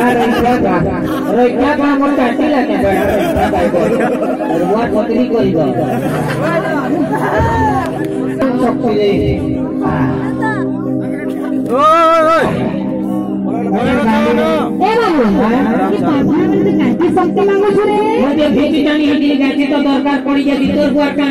ৰক্ষা কৰা মোৰ কাটিলা ৰোৱা কতৰি কৰিব শক্তিৰে দরকার পড়ে যাবি তোর ভগবান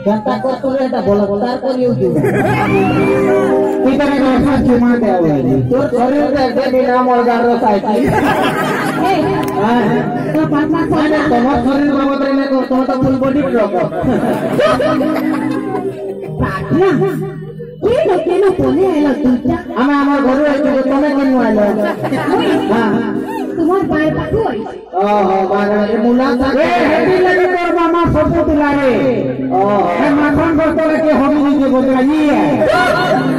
Gantak ko tuloy na bolak-tarko niyo काटी शक्ति मांगो छु रे मुझे भीति जानी हटी गाची तो दरकार पड़ी जाती तोर बुआ का गला का रसवती लीला हे भगवान रसवती जनता को तो रहता बलात्कार करियो जो कितने ऐसा चुमा दे वाली तोर शरीर दे दे बिना मलगार रो साइकिल ए तो प्रार्थना মানে छ তোমার শরীর বাবদ রে তো তোমার তো ফুল বডি রক प्रार्थना के न के न बोले आइलो दुईटा আমি আমার ঘরে আছি তুমি কেন আইলো হ্যাঁ তোমার পায়ে পাঠু আইছে ओहो बागड़े मुला ए हेती लगी तोर मामा सबको दिलारे ओहो ए माखन बस्तले के होगी नी के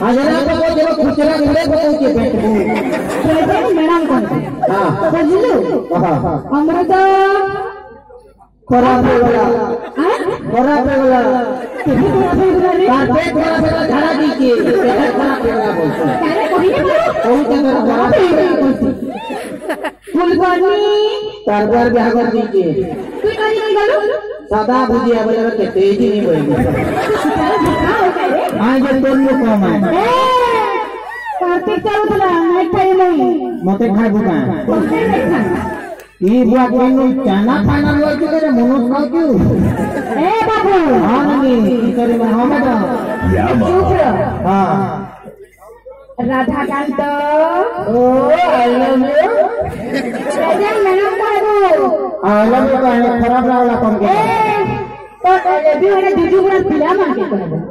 हजरा को को जब खुचरा घरे को के बैठबू চলে ম্যাডাম কোন हां বুঝলু हां অমৃত खराब हो गया হ্যাঁ खराब हो गया কেবি খারাপ হয়ে গেল রে তার পেট খারাপ হয়ে ঝাড়া দিচ্ছে পেট খারাপ হয়ে গেল বলছে কারে কহিলে ওই তো তোর খারাপ হয়ে গেল ফুলবানি তারপর বিয়া করে দিচ্ছে তুই কারি কই গেল সাদা ভুজিয়া বলে কে তেজি নি বই তারে ঢোকা হয়ে গেল রে আজ তোর লোক কম এ কার্তিক চালুতলা নাইট টাইম মতে খাইবু ই বুয়া চানা মনোজ এ বাবু হ্যাঁ কি করে মা চুপ র হ্যাঁ রাধাকান্ত ও আই লাভ ইউ রাজা ম্যাডাম বাবু আই লাভ ইউ কানে খারাপ লাগলা কম এ তো হয়ে পিলা করব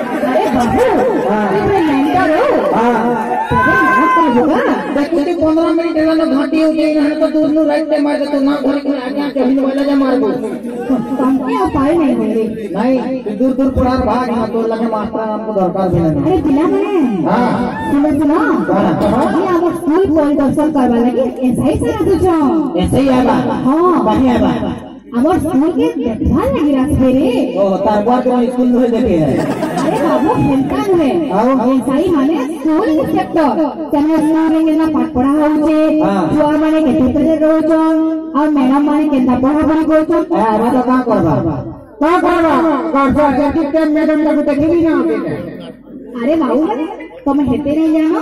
देखते 15 मिनट वाला घाटी हो गई ना तो दूर नु राइट पे मार के तो ना घर के आगे चहिन वाला जा मार दो तुमके उपाय नहीं मेरे नहीं दूर दूर पुरार भाग ना तो लगे मास्टर हमको दरकार भी नहीं अरे पिला मने हां सुनो सुनो ये हम स्कूल परिदर्शन करवा लगे ऐसा ही सारा तुझो ऐसे ही आएगा हाँ कहीं आएगा আমার স্কুলকে দেখবার লাগি রাখবে রে ও তারপর তুমি স্কুল ধরে দেখে আরে বাবু খেলতাম হে খেলতাই মানে স্কুল সেক্টর তেন স্কুল রে না পাঠ পড়া হউছে ছুয়া মানে কেতে কেতে রহুছন আর ম্যাডাম মানে কেনতা পড়া পড়ি করছন আমরা তো কা করবা কা করবা করছো যদি ম্যাডাম লাগে দেখিবি না আরে বাবু মানে তুমি হেতে রে জানো